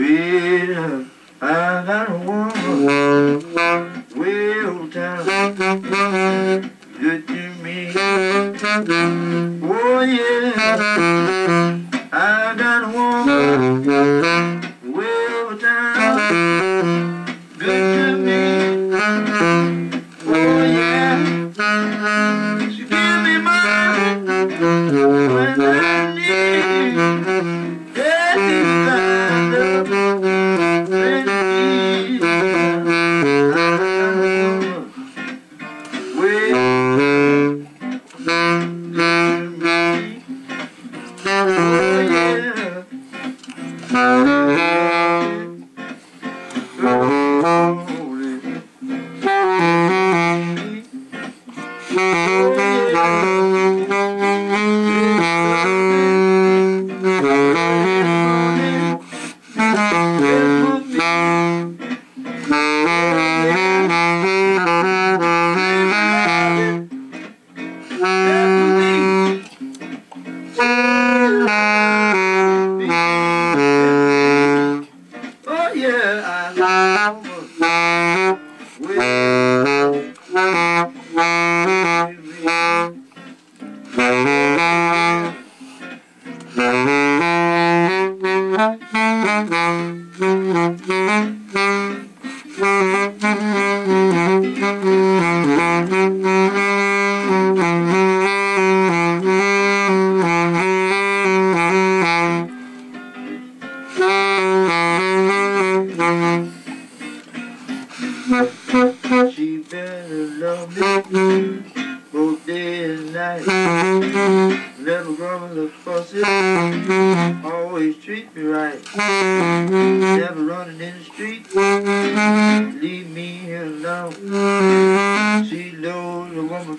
Well, I got a woman, well done, good to me. Oh yeah, She better love me both day and night. Never gonna fuss it. Always treat me right. Never running in the street. Leave me alone. She knows a woman